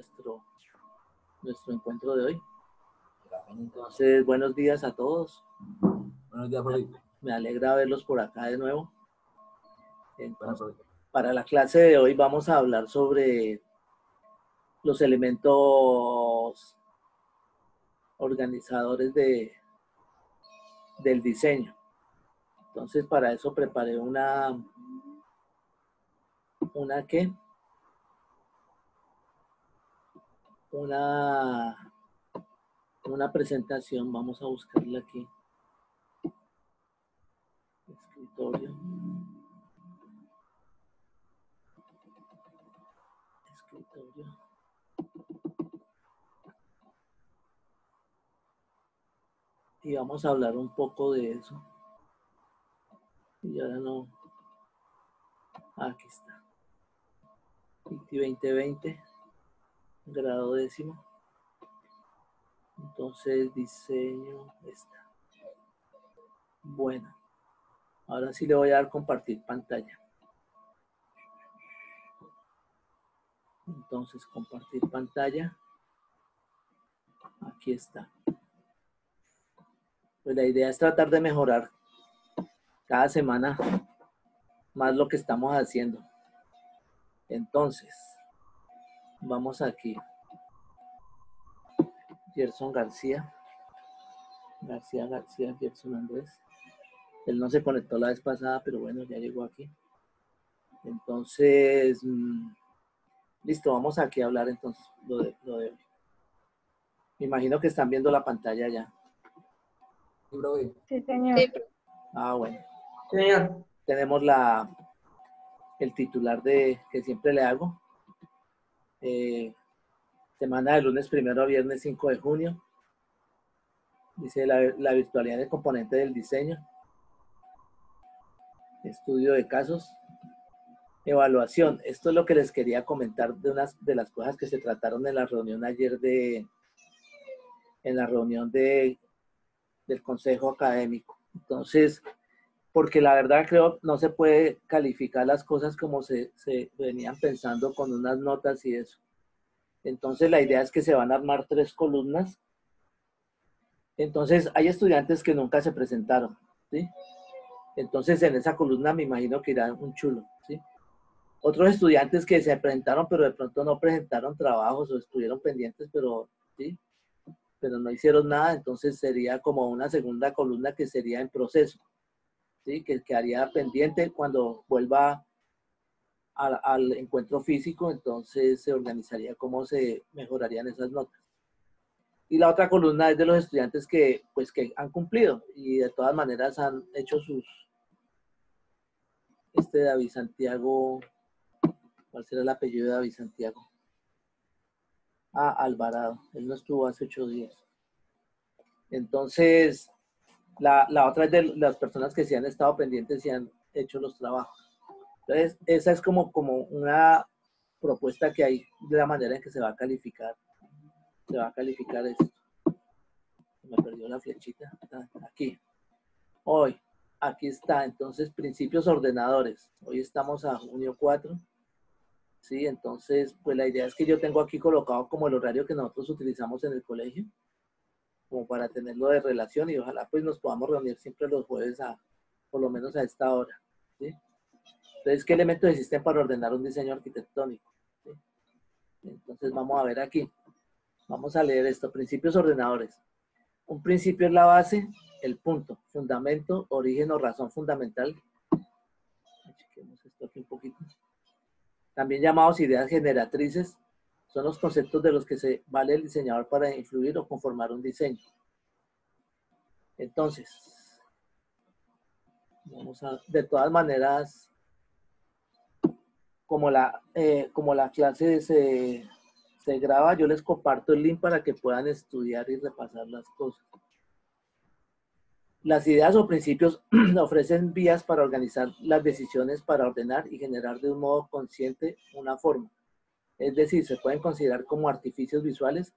nuestro, nuestro encuentro de hoy. Entonces, buenos días a todos. Buenos días, profe. Me alegra verlos por acá de nuevo. Entonces, para la clase de hoy vamos a hablar sobre los elementos organizadores de, del diseño. Entonces, para eso preparé una, una qué? Una, una presentación. Vamos a buscarla aquí. Escritorio. Escritorio. Y vamos a hablar un poco de eso. Y ahora no. Aquí está. ITI 2020, grado décimo. Entonces, diseño está. Bueno. Ahora sí le voy a dar compartir pantalla. Entonces, compartir pantalla. Aquí está. Pues la idea es tratar de mejorar cada semana más lo que estamos haciendo. Entonces, vamos aquí. Gerson García. García García, Gerson Andrés. Él no se conectó la vez pasada, pero bueno, ya llegó aquí. Entonces, mm, listo, vamos aquí a hablar entonces lo de, lo de hoy. Me imagino que están viendo la pantalla ya. Sí, señor. Ah, bueno. Señor. Tenemos la, el titular de que siempre le hago. Eh, semana de lunes primero a viernes 5 de junio. Dice la, virtualidad de componente del diseño. Estudio de casos. Evaluación. Esto es lo que les quería comentar de unas de las cosas que se trataron en la reunión ayer de, en la reunión de del Consejo Académico. Entonces, porque la verdad creo no se puede calificar las cosas como se, se, venían pensando con unas notas y eso. Entonces la idea es que se van a armar tres columnas. Entonces hay estudiantes que nunca se presentaron, ¿sí? Entonces en esa columna me imagino que irá un chulo, ¿sí? Otros estudiantes que se presentaron pero de pronto no presentaron trabajos o estuvieron pendientes, pero, ¿sí? pero no hicieron nada, entonces sería como una segunda columna que sería en proceso, ¿sí? que quedaría pendiente cuando vuelva al, encuentro físico, entonces se organizaría cómo se mejorarían esas notas. Y la otra columna es de los estudiantes que, pues, que han cumplido y de todas maneras han hecho sus... Este David Santiago, ¿cuál será el apellido de David Santiago? Ah, Alvarado. Él no estuvo hace ocho días. Entonces, la, la, otra es de las personas que sí han estado pendientes y han hecho los trabajos. Entonces, esa es como, como una propuesta que hay de la manera en que se va a calificar. Se va a calificar esto. Me perdió la flechita. Aquí. Hoy. Aquí está. Entonces, principios ordenadores. Hoy estamos a junio 4. ¿sí? Entonces, pues la idea es que yo tengo aquí colocado como el horario que nosotros utilizamos en el colegio, como para tenerlo de relación y ojalá pues nos podamos reunir siempre los jueves a, por lo menos a esta hora, ¿sí? Entonces, ¿qué elementos existen para ordenar un diseño arquitectónico? ¿sí? Entonces, vamos a ver aquí. Vamos a leer esto, principios ordenadores. Un principio es la base, el punto, fundamento, origen o razón fundamental. Chequemos esto aquí un poquito también llamados ideas generatrices, son los conceptos de los que se vale el diseñador para influir o conformar un diseño. Entonces, vamos a, de todas maneras, como la, eh, como la clase se, se graba, yo les comparto el link para que puedan estudiar y repasar las cosas. Las ideas o principios ofrecen vías para organizar las decisiones, para ordenar y generar de un modo consciente una forma. Es decir, se pueden considerar como artificios visuales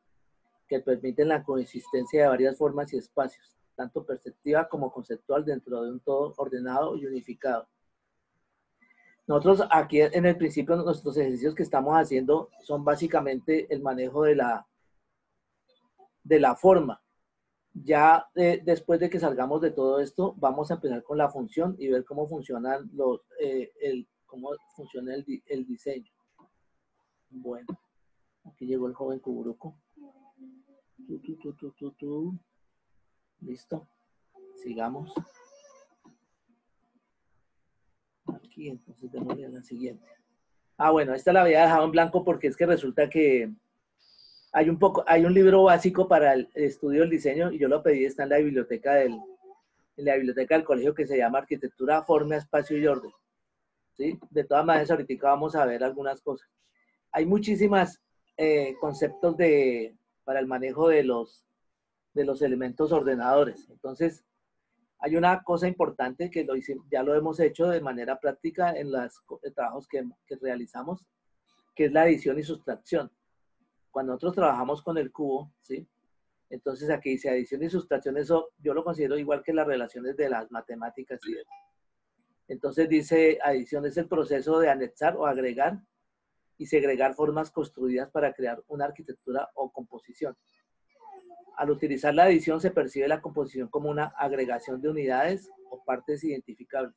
que permiten la coexistencia de varias formas y espacios, tanto perceptiva como conceptual dentro de un todo ordenado y unificado. Nosotros aquí en el principio, nuestros ejercicios que estamos haciendo son básicamente el manejo de la, de la forma. Ya eh, después de que salgamos de todo esto, vamos a empezar con la función y ver cómo funcionan los, eh, el, cómo funciona el, el, diseño. Bueno, aquí llegó el joven Kuburuko. Listo. Sigamos. Aquí, entonces démosle a la siguiente. Ah, bueno, esta la había dejado en blanco porque es que resulta que hay un poco, hay un libro básico para el estudio del diseño y yo lo pedí, está en la biblioteca del, en la biblioteca del colegio que se llama Arquitectura, Forma, Espacio y Orden. ¿Sí? De todas maneras, ahorita vamos a ver algunas cosas. Hay muchísimas eh, conceptos de, para el manejo de los, de los elementos ordenadores. Entonces, hay una cosa importante que lo ya lo hemos hecho de manera práctica en los trabajos que, realizamos, que es la adición y sustracción cuando nosotros trabajamos con el cubo, ¿sí? Entonces aquí dice adición y sustracción, eso yo lo considero igual que las relaciones de las matemáticas Entonces dice adición es el proceso de anexar o agregar y segregar formas construidas para crear una arquitectura o composición. Al utilizar la adición se percibe la composición como una agregación de unidades o partes identificables.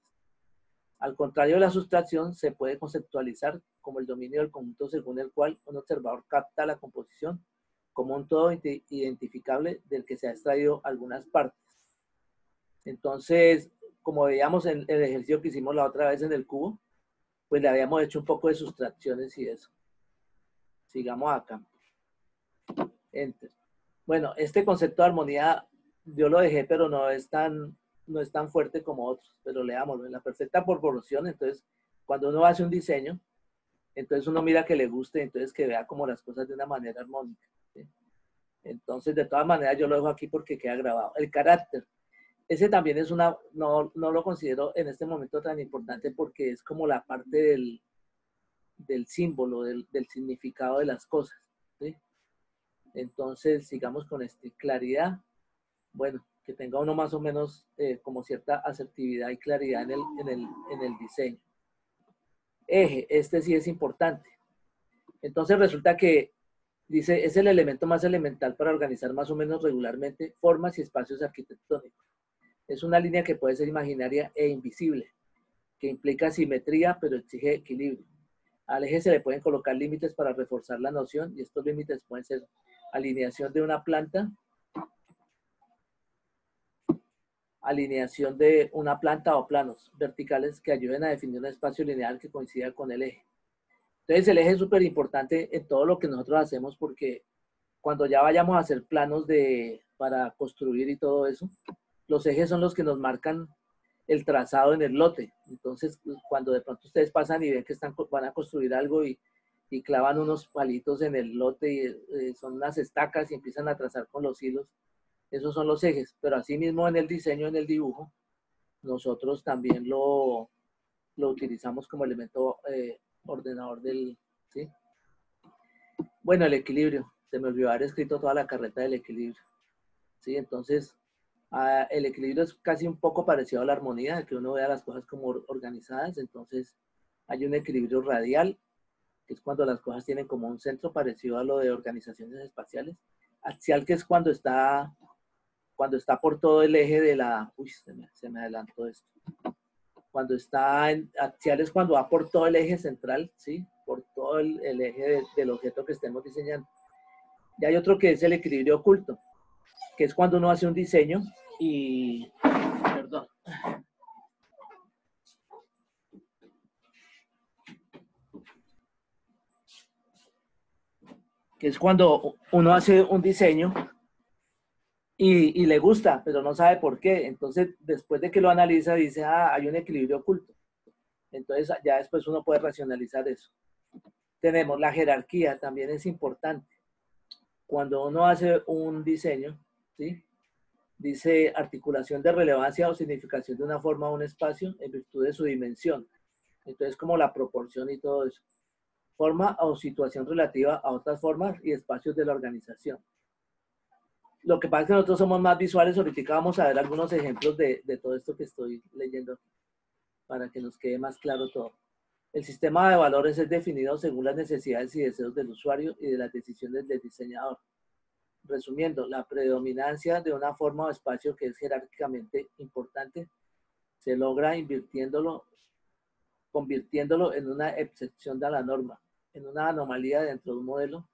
Al contrario de la sustracción, se puede conceptualizar como el dominio del conjunto según el cual un observador capta la composición como un todo identificable del que se ha extraído algunas partes. Entonces, como veíamos en el ejercicio que hicimos la otra vez en el cubo, pues le habíamos hecho un poco de sustracciones y eso. Sigamos acá. Enter. Bueno, este concepto de armonía yo lo dejé, pero no es tan no es tan fuerte como otros, pero leámoslo, en la perfecta proporción, entonces, cuando uno hace un diseño, entonces uno mira que le guste, entonces que vea como las cosas de una manera armónica. Entonces, de todas maneras, yo lo dejo aquí porque queda grabado. El carácter, ese también es una, no, no lo considero en este momento tan importante porque es como la parte del, del símbolo, del, significado de las cosas. Entonces, sigamos con este. Claridad, bueno, que tenga uno más o menos eh, como cierta asertividad y claridad en el, en, el, en el diseño. Eje, este sí es importante. Entonces resulta que dice, es el elemento más elemental para organizar más o menos regularmente formas y espacios arquitectónicos. Es una línea que puede ser imaginaria e invisible, que implica simetría, pero exige equilibrio. Al eje se le pueden colocar límites para reforzar la noción y estos límites pueden ser alineación de una planta, alineación de una planta o planos verticales que ayuden a definir un espacio lineal que coincida con el eje. Entonces el eje es súper importante en todo lo que nosotros hacemos porque cuando ya vayamos a hacer planos de, para construir y todo eso, los ejes son los que nos marcan el trazado en el lote. Entonces, cuando de pronto ustedes pasan y ven que están, van a construir algo y, clavan unos palitos en el lote y eh, son unas estacas y empiezan a trazar con los hilos, esos son los ejes, pero asimismo en el diseño, en el dibujo, nosotros también lo, lo utilizamos como elemento eh, ordenador del, ¿sí? Bueno, el equilibrio. Se me olvidó haber escrito toda la carreta del equilibrio. ¿Sí? Entonces, el equilibrio es casi un poco parecido a la armonía, que uno vea las cosas como organizadas. Entonces, hay un equilibrio radial, que es cuando las cosas tienen como un centro parecido a lo de organizaciones espaciales. Axial, que es cuando está cuando está por todo el eje de la... Uy, se me, adelantó esto. Cuando está axial es cuando va por todo el eje central, ¿sí? Por todo el, eje del objeto que estemos diseñando. Y hay otro que es el equilibrio oculto, que es cuando uno hace un diseño y... Perdón. que es cuando uno hace un diseño y, le gusta, pero no sabe por qué. Entonces, después de que lo analiza, dice, ah, hay un equilibrio oculto. Entonces, ya después uno puede racionalizar eso. Tenemos la jerarquía, también es importante. Cuando uno hace un diseño, ¿sí? Dice articulación de relevancia o significación de una forma o un espacio en virtud de su dimensión. Entonces, como la proporción y todo eso. Forma o situación relativa a otras formas y espacios de la organización. Lo que pasa es que nosotros somos más visuales. Ahorita vamos a ver algunos ejemplos de, todo esto que estoy leyendo para que nos quede más claro todo. El sistema de valores es definido según las necesidades y deseos del usuario y de las decisiones del diseñador. Resumiendo, la predominancia de una forma o espacio que es jerárquicamente importante se logra invirtiéndolo, convirtiéndolo en una excepción de la norma, en una anomalía dentro de un modelo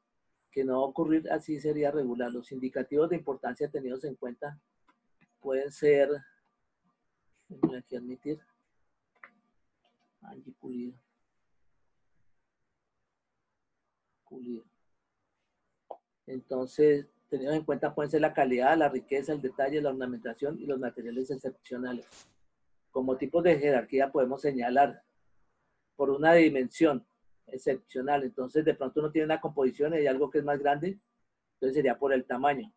que no ocurrir así sería regular. Los indicativos de importancia tenidos en cuenta pueden ser, aquí admitir, pulido. Pulido. Entonces, tenidos en cuenta pueden ser la calidad, la riqueza, el detalle, la ornamentación y los materiales excepcionales. Como tipos de jerarquía podemos señalar por una dimensión excepcional. Entonces, de pronto uno tiene una composición y algo que es más grande, entonces sería por el tamaño.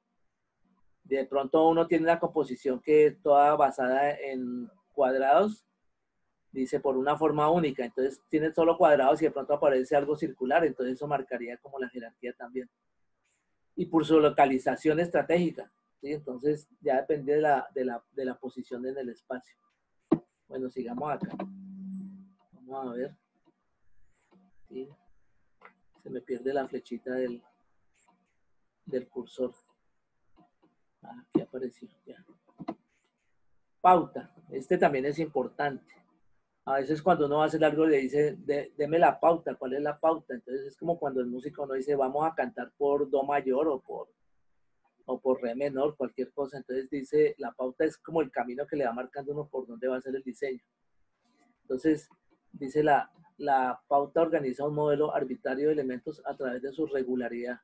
De pronto uno tiene una composición que es toda basada en cuadrados, dice por una forma única, entonces tiene solo cuadrados y de pronto aparece algo circular, entonces eso marcaría como la jerarquía también y por su localización estratégica. ¿sí? Entonces ya depende de la, de, la, de la posición en el espacio. Bueno, sigamos acá. Vamos a ver. Se me pierde la flechita del, del cursor. Ah, aquí apareció. Ya. Pauta. Este también es importante a veces cuando uno hacer algo le dice, deme la pauta, ¿cuál es la pauta? Entonces es como cuando el músico no dice, vamos a cantar por do mayor o por, o por re menor, cualquier cosa. Entonces dice, la pauta es como el camino que le va marcando uno por dónde va a ser el diseño. Entonces, dice la, la pauta organiza un modelo arbitrario de elementos a través de su regularidad,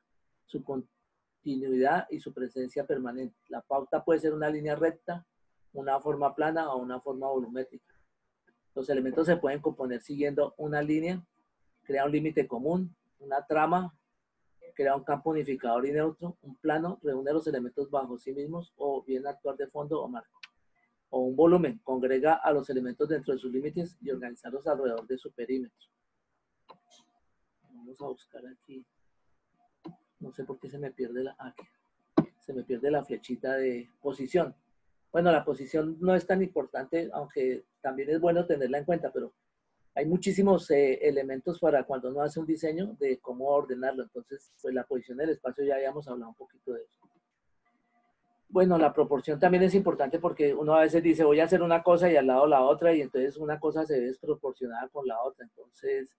su continuidad y su presencia permanente. La pauta puede ser una línea recta, una forma plana o una forma volumétrica. Los elementos se pueden componer siguiendo una línea, crea un límite común, una trama, crea un campo unificador y neutro, un plano, reúne los elementos bajo sí mismos o bien actuar de fondo o marco. O un volumen, congrega a los elementos dentro de sus límites y organizarlos alrededor de su perímetro. Vamos a buscar aquí. No sé por qué se me pierde la... Se me pierde la flechita de posición. Bueno, la posición no es tan importante, aunque también es bueno tenerla en cuenta, pero hay muchísimos eh, elementos para cuando uno hace un diseño de cómo ordenarlo. Entonces, pues la posición del espacio ya habíamos hablado un poquito de eso. Bueno, la proporción también es importante porque uno a veces dice, voy a hacer una cosa y al lado la otra, y entonces una cosa se ve desproporcionada con la otra. Entonces,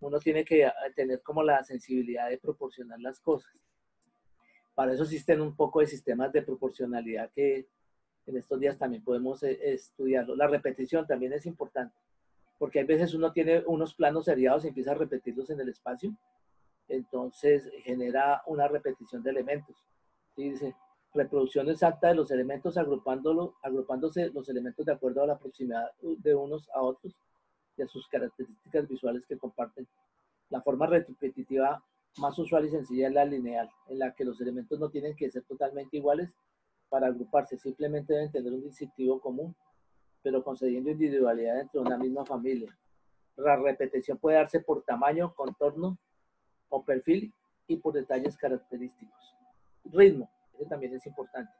uno tiene que eh, tener como la sensibilidad de proporcionar las cosas. Para eso existen un poco de sistemas de proporcionalidad que en estos días también podemos eh, estudiarlo. La repetición también es importante, porque a veces uno tiene unos planos seriados y empieza a repetirlos en el espacio, entonces genera una repetición de elementos. Dice, reproducción exacta de los elementos agrupándolo, agrupándose los elementos de acuerdo a la proximidad de unos a otros y a sus características visuales que comparten. La forma repetitiva más usual y sencilla es la lineal, en la que los elementos no tienen que ser totalmente iguales, para agruparse, simplemente deben tener un distintivo común, pero concediendo individualidad dentro de una misma familia. La repetición puede darse por tamaño, contorno o perfil y por detalles característicos. Ritmo, ese también es importante.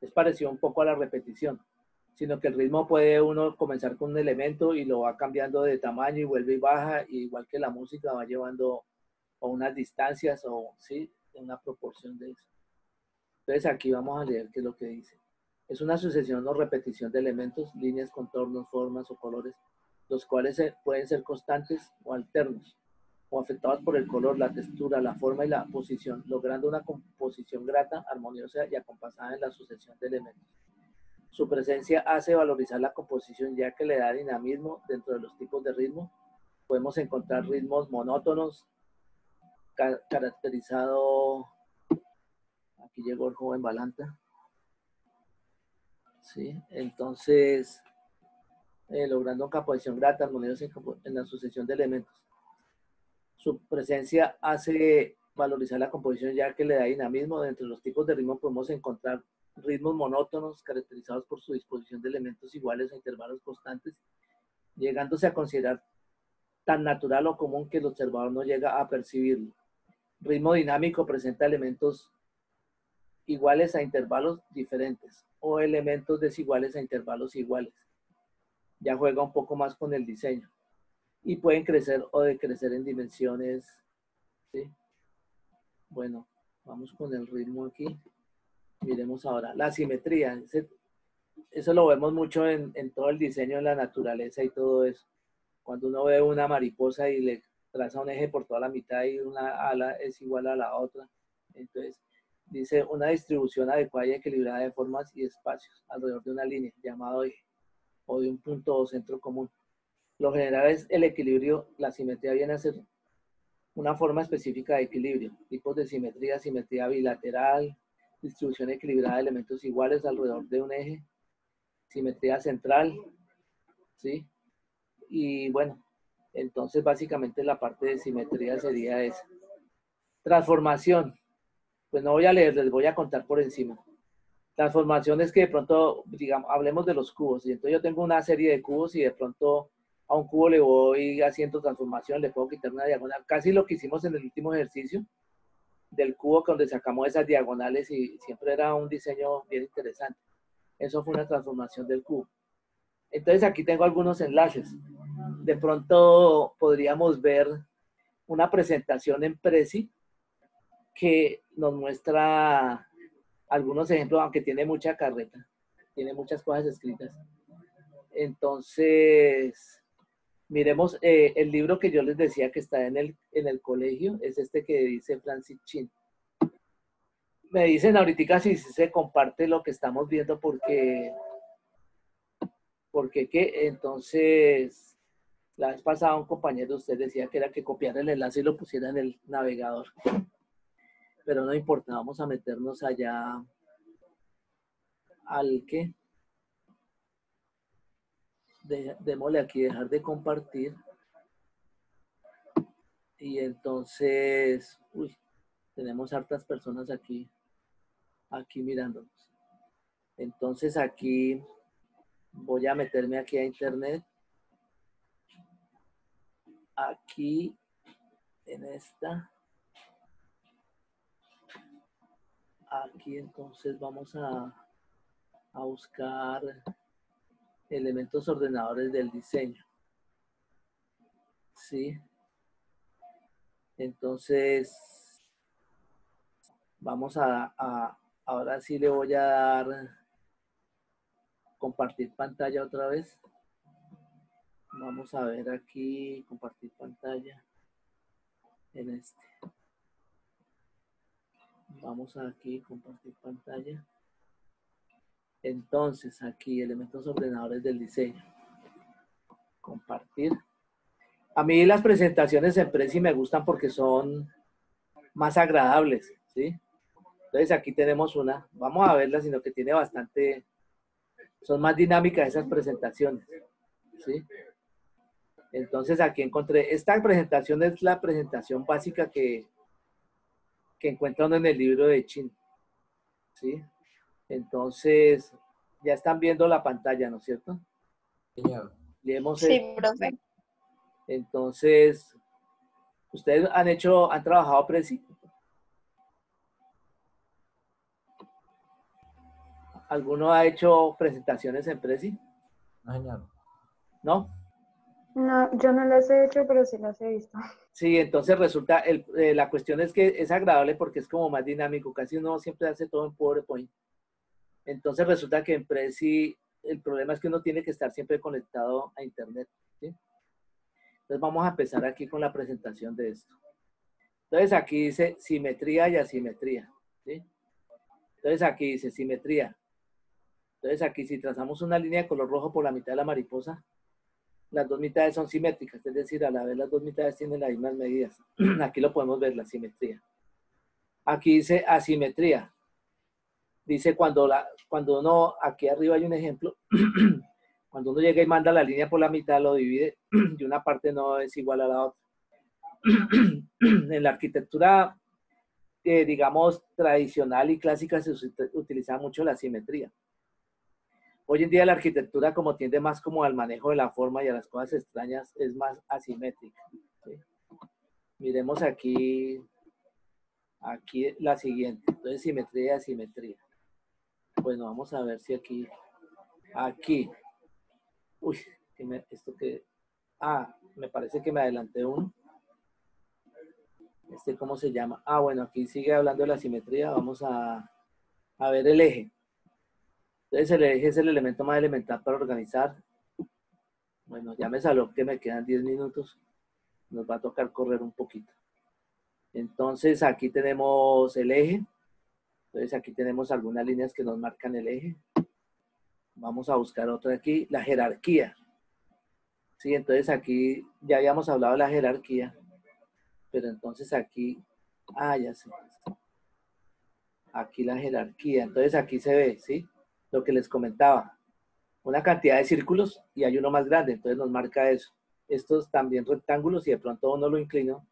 Es parecido un poco a la repetición, sino que el ritmo puede uno comenzar con un elemento y lo va cambiando de tamaño y vuelve y baja, igual que la música va llevando a unas distancias o sí, una proporción de eso. Entonces aquí vamos a leer qué es lo que dice. Es una sucesión o repetición de elementos, líneas, contornos, formas o colores, los cuales pueden ser constantes o alternos, o afectados por el color, la textura, la forma y la posición, logrando una composición grata, armoniosa y acompasada en la sucesión de elementos. Su presencia hace valorizar la composición ya que le da dinamismo dentro de los tipos de ritmo. Podemos encontrar ritmos monótonos, caracterizado Aquí llegó el joven Balanta. Sí, entonces, eh, logrando composición grata, armoniosa en, la sucesión de elementos. Su presencia hace valorizar la composición ya que le da dinamismo. Entre los tipos de ritmo podemos encontrar ritmos monótonos caracterizados por su disposición de elementos iguales a intervalos constantes, llegándose a considerar tan natural o común que el observador no llega a percibirlo. Ritmo dinámico presenta elementos iguales a intervalos diferentes o elementos desiguales a intervalos iguales. Ya juega un poco más con el diseño. y pueden crecer o decrecer en dimensiones. ¿sí? Bueno, vamos con el ritmo aquí. Miremos ahora la simetría. eso lo vemos mucho en, en todo el diseño de la naturaleza y todo eso. Cuando uno ve una mariposa y le traza un eje por toda la mitad y una ala es igual a la otra. Entonces, dice una distribución adecuada y equilibrada de formas y espacios alrededor de una línea llamado eje o de un punto o centro común. Lo general es el equilibrio, la simetría viene a ser una forma específica de equilibrio, tipos de simetría, simetría bilateral, distribución equilibrada de elementos iguales alrededor de un eje, simetría central, ¿sí? Y bueno, entonces básicamente la parte de simetría sería esa. Transformación, pues no voy a leer, les voy a contar por encima. Transformación es que de pronto, digamos, hablemos de los cubos, y entonces yo tengo una serie de cubos y de pronto a un cubo le voy haciendo transformación, le puedo quitar una diagonal. Casi lo que hicimos en el último ejercicio del cubo donde sacamos esas diagonales y siempre era un diseño bien interesante. Eso fue una transformación del cubo. Entonces aquí tengo algunos enlaces. De pronto podríamos ver una presentación en Prezi que nos muestra algunos ejemplos, aunque tiene mucha carreta, tiene muchas cosas escritas. Entonces, Miremos eh, el libro que yo les decía que está en el, en el colegio, es este que dice Francis Chin. Me dicen ahorita si se comparte lo que estamos viendo porque, porque qué, entonces, la vez pasada un compañero de usted decía que era que copiara el enlace y lo pusiera en el navegador. Pero no importa, vamos a meternos allá al que de, démosle aquí dejar de compartir. Y entonces, uy, tenemos hartas personas aquí, aquí mirándonos. Entonces aquí voy a meterme aquí a internet. Aquí en esta. Aquí entonces vamos a, a buscar elementos ordenadores del diseño. ¿Sí? Entonces, vamos a, ahora sí le voy a dar compartir pantalla otra vez. Vamos a ver aquí, compartir pantalla en este. Vamos aquí, compartir pantalla. Entonces, aquí, elementos ordenadores del diseño. Compartir. A mí las presentaciones en Prezi me gustan porque son más agradables, ¿sí? Entonces aquí tenemos una, vamos a verla, sino que tiene bastante, son más dinámicas esas presentaciones, ¿sí? Entonces aquí encontré, esta presentación es la presentación básica que, que encuentra uno en el libro de Chin, ¿sí? Entonces, ya están viendo la pantalla, ¿no es cierto? sí, profe. Entonces, ¿ustedes han hecho, han trabajado Prezi? ¿Alguno ha hecho presentaciones en Prezi? No, ¿No? No, yo no las he hecho, pero sí las he visto. Sí, entonces resulta, eh, la cuestión es que es agradable porque es como más dinámico, casi uno siempre hace todo en PowerPoint. Entonces resulta que en Prezi el problema es que uno tiene que estar siempre conectado a Internet. Entonces vamos a empezar aquí con la presentación de esto. Entonces aquí dice simetría y asimetría. Entonces aquí dice simetría. Entonces aquí si trazamos una línea de color rojo por la mitad de la mariposa, las dos mitades son simétricas, es decir, a la vez las dos mitades tienen las mismas medidas. aquí lo podemos ver, la simetría. Aquí dice asimetría dice cuando, la, cuando uno, aquí arriba hay un ejemplo, cuando uno llega y manda la línea por la mitad, lo divide y una parte no es igual a la otra. en la arquitectura, eh, digamos, tradicional y clásica se utiliza mucho la simetría. Hoy en día la arquitectura como tiende más como al manejo de la forma y a las cosas extrañas es más asimétrica. Miremos aquí, aquí la siguiente. Entonces simetría y asimetría. Bueno, vamos a ver si aquí, aquí, uy, esto que, Ah, me parece que me adelanté uno. Este, ¿cómo se llama? Ah, bueno, aquí sigue hablando de la simetría. Vamos a, a ver el eje. Entonces el eje es el elemento más elemental para organizar. Bueno, ya me salió que me quedan 10 minutos. Nos va a tocar correr un poquito. Entonces aquí tenemos el eje. Entonces aquí tenemos algunas líneas que nos marcan el eje. Vamos a buscar otra aquí, la jerarquía. Sí, entonces aquí ya habíamos hablado de la jerarquía, pero entonces aquí, ah, ya sé. Aquí la jerarquía, entonces aquí se ve, ¿sí? Lo que les comentaba, una cantidad de círculos y hay uno más grande, entonces nos marca eso. Estos también rectángulos y de pronto uno lo inclino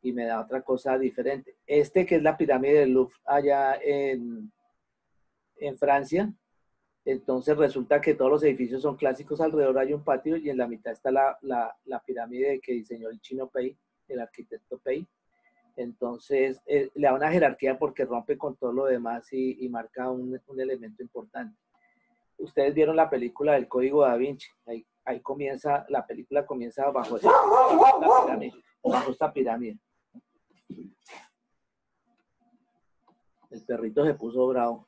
y me da otra cosa diferente. Este que es la pirámide del Louvre allá en, en Francia, entonces resulta que todos los edificios son clásicos, alrededor hay un patio y en la mitad está la, la, pirámide que diseñó el chino Pei, el arquitecto Pei. Entonces eh, le da una jerarquía porque rompe con todo lo demás y, marca un, un, elemento importante. Ustedes vieron la película del Código da Vinci, ahí, ahí comienza, la película comienza bajo, esta, pirámide, bajo esta pirámide. El perrito se puso bravo.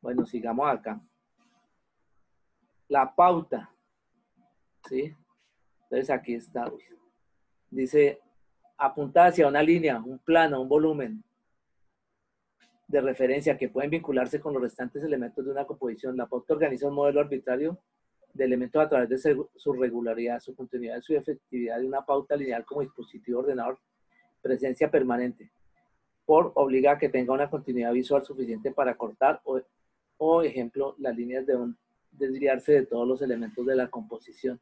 Bueno, sigamos acá. La pauta. ¿Sí? Entonces aquí está. Dice, apunta hacia una línea, un plano, un volumen de referencia que pueden vincularse con los restantes elementos de una composición. La pauta organiza un modelo arbitrario de elementos a través de su regularidad, su continuidad su efectividad de una pauta lineal como dispositivo ordenador, presencia permanente. Por obliga a que tenga una continuidad visual suficiente para cortar o o ejemplo, las líneas deben desviarse de todos los elementos de la composición.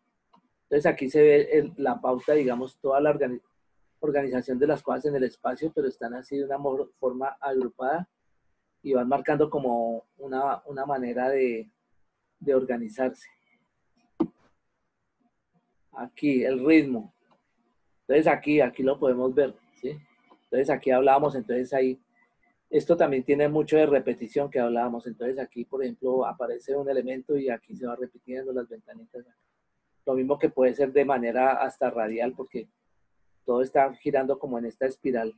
Entonces aquí se ve la pauta, digamos, toda la organización de las cosas en el espacio, pero están así de una forma agrupada y van marcando como una, manera de, de organizarse. Aquí, el ritmo. Entonces aquí, aquí lo podemos ver, ¿sí? Entonces aquí hablábamos, entonces ahí esto también tiene mucho de repetición que hablábamos. Entonces aquí, por ejemplo, aparece un elemento y aquí se va repitiendo las ventanitas. Lo mismo que puede ser de manera hasta radial porque todo está girando como en esta espiral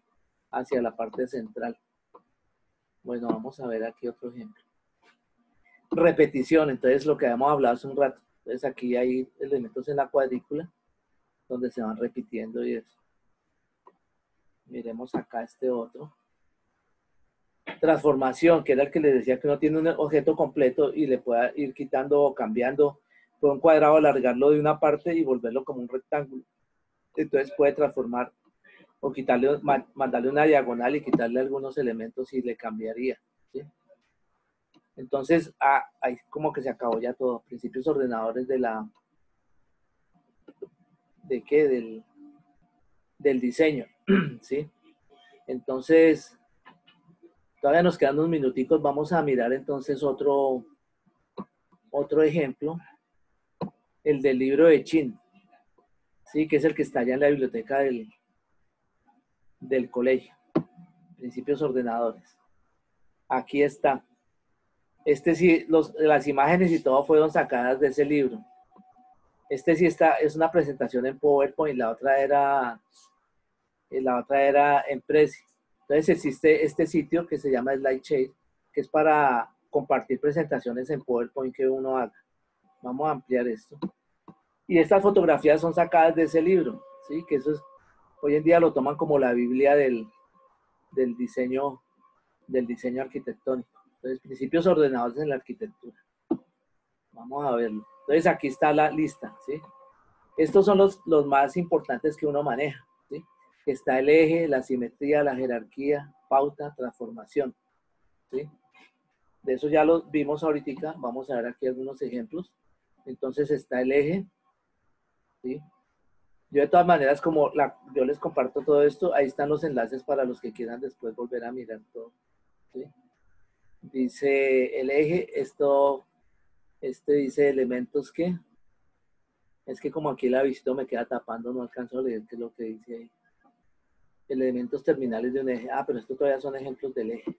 hacia la parte central. Bueno, vamos a ver aquí otro ejemplo. Repetición, entonces lo que habíamos hablado hace un rato. Entonces aquí hay elementos en la cuadrícula donde se van repitiendo y eso. Miremos acá este otro transformación, que era el que les decía que uno tiene un objeto completo y le pueda ir quitando o cambiando, puede un cuadrado alargarlo de una parte y volverlo como un rectángulo. Entonces puede transformar o quitarle, mandarle una diagonal y quitarle algunos elementos y le cambiaría. Entonces, ah, ahí como que se acabó ya todo. Principios ordenadores de la... ¿De qué? Del, del diseño. ¿Sí? Entonces, Todavía nos quedan unos minuticos. Vamos a mirar entonces otro, otro ejemplo. El del libro de Chin. Sí, que es el que está allá en la biblioteca del, del colegio. Principios ordenadores. Aquí está. Este sí, las imágenes y todo fueron sacadas de ese libro. Este sí está, es una presentación en PowerPoint, la otra era, la otra era en Prezi. Entonces existe este sitio que se llama SlideShare, que es para compartir presentaciones en PowerPoint que uno haga. Vamos a ampliar esto. Y estas fotografías son sacadas de ese libro, ¿sí? Que eso es, hoy en día lo toman como la Biblia del, del diseño, del diseño arquitectónico. Entonces, principios ordenados en la arquitectura. Vamos a verlo. Entonces, aquí está la lista, ¿sí? Estos son los, los más importantes que uno maneja está el eje, la simetría, la jerarquía, pauta, transformación. ¿sí? De eso ya lo vimos ahorita. Vamos a ver aquí algunos ejemplos. Entonces está el eje. Yo de todas maneras, como yo les comparto todo esto, ahí están los enlaces para los que quieran después volver a mirar todo. Dice el eje, esto, este dice elementos que, es que como aquí la visito me queda tapando, no alcanzo a leer qué es lo que dice ahí elementos terminales de un eje. Ah, pero estos todavía son ejemplos del eje.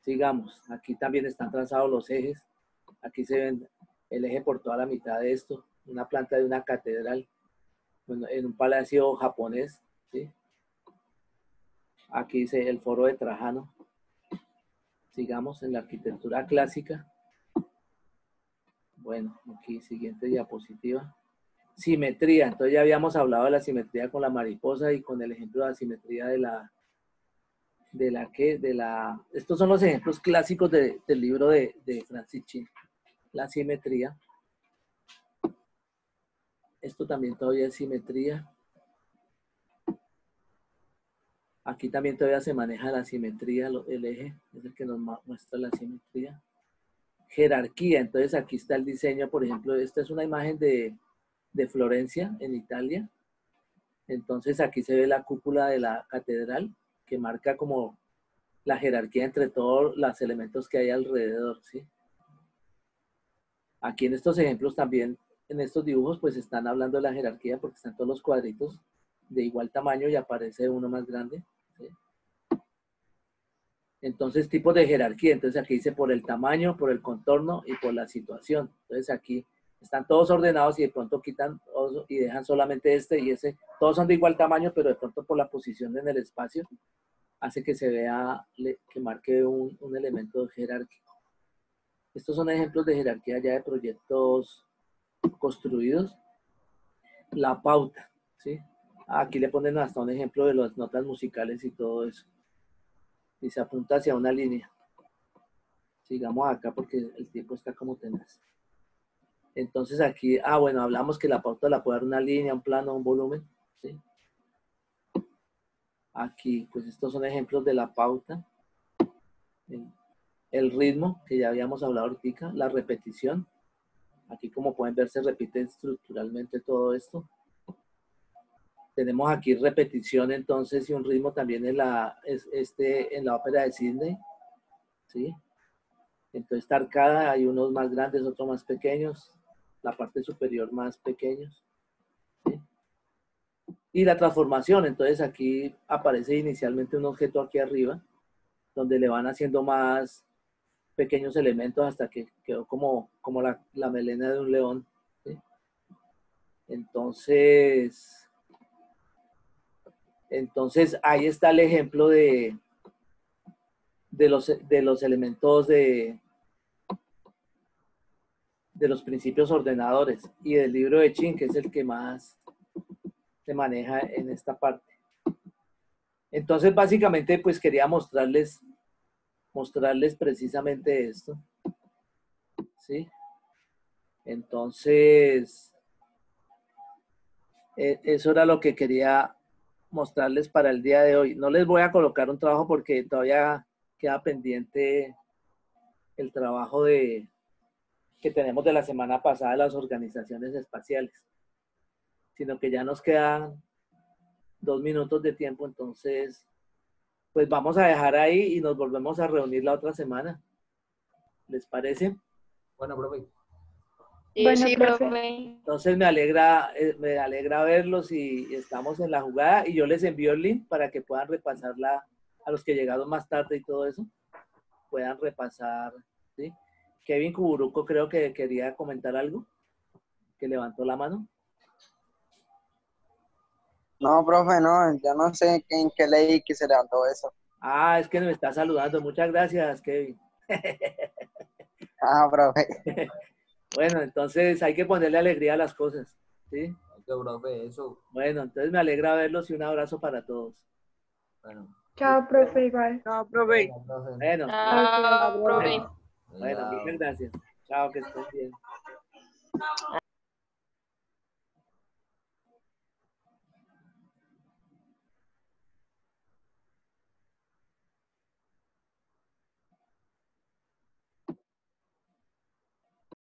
Sigamos. Aquí también están trazados los ejes. Aquí se ven el eje por toda la mitad de esto. una planta de una catedral, en un palacio japonés, ¿sí? Aquí dice el foro de Trajano. Sigamos en la arquitectura clásica. Bueno, aquí siguiente diapositiva. Simetría. Entonces ya habíamos hablado de la simetría con la mariposa y con el ejemplo de la simetría de la de la que de la estos son los ejemplos clásicos de- del libro de, de Francis Chin. La simetría. Esto también todavía es simetría. Aquí también todavía se maneja la simetría, el eje es el que nos muestra la simetría. Jerarquía, entonces aquí está el diseño, por ejemplo, esta es una imagen de, de Florencia, en Italia. Entonces aquí se ve la cúpula de la catedral, que marca como la jerarquía entre todos los elementos que hay alrededor, ¿sí? Aquí en estos ejemplos también, en estos dibujos, pues están hablando de la jerarquía porque están todos los cuadritos de igual tamaño y aparece uno más grande. Entonces, tipos de jerarquía. Entonces, aquí dice por el tamaño, por el contorno y por la situación. Entonces, aquí están todos ordenados y de pronto quitan y dejan solamente este y ese. Todos son de igual tamaño, pero de pronto por la posición en el espacio hace que se vea, que marque un, un elemento jerárquico. Estos son ejemplos de jerarquía ya de proyectos construidos. La pauta, ¿sí? Aquí le ponen hasta un ejemplo de las notas musicales y todo eso. Y se apunta hacia una línea. Sigamos acá porque el tiempo está como tenaz. Entonces aquí, ah, bueno, hablamos que la pauta la puede dar una línea, un plano, un volumen. ¿sí? Aquí, pues estos son ejemplos de la pauta. El, ritmo, que ya habíamos hablado ahorita, la repetición. Aquí, como pueden ver, se repite estructuralmente todo esto. Tenemos aquí repetición, entonces, y un ritmo también en la, es- este, en la ópera de Sydney. ¿Sí? Entonces, esta arcada, hay unos más grandes, otros más pequeños. La parte superior más pequeños. Y la transformación, entonces aquí aparece inicialmente un objeto aquí arriba, donde le van haciendo más pequeños elementos hasta que quedó como, como la, melena de un león. Entonces, entonces ahí está el ejemplo de, de, los, de los elementos de, de los principios ordenadores y del libro de Chin, que es el que más se maneja en esta parte. Entonces, básicamente, pues quería mostrarles, mostrarles precisamente esto. ¿Sí? Entonces, eh, eso era lo que quería mostrarles para el día de hoy. No les voy a colocar un trabajo porque todavía queda pendiente el trabajo de, que tenemos de la semana pasada de las organizaciones espaciales, sino que ya nos quedan dos minutos de tiempo, entonces, pues vamos a dejar ahí y nos volvemos a reunir la otra semana. ¿Les parece? Bueno, profe. Sí, Bueno, sí, profe. profe. Entonces me alegra, eh, me alegra verlos y estamos en la jugada y yo les envío el link para que puedan repasarla a los que llegaron más tarde y todo eso, puedan repasar, ¿sí? Kevin Kuburuco creo que quería comentar algo, que levantó la mano. No, profe, no, yo no sé en qué ley que se levantó eso. Ah, es que me está saludando. Muchas gracias, Kevin. Ah, profe. Bueno, entonces hay que ponerle alegría a las cosas, ¿sí? Hay que, profe, eso. Bueno, entonces me alegra verlos y un abrazo para todos. Bueno. Chao, profe, igual. No, profe. Bueno, Chao, profe. bueno, Chao. muchas gracias. Chao, que estén bien.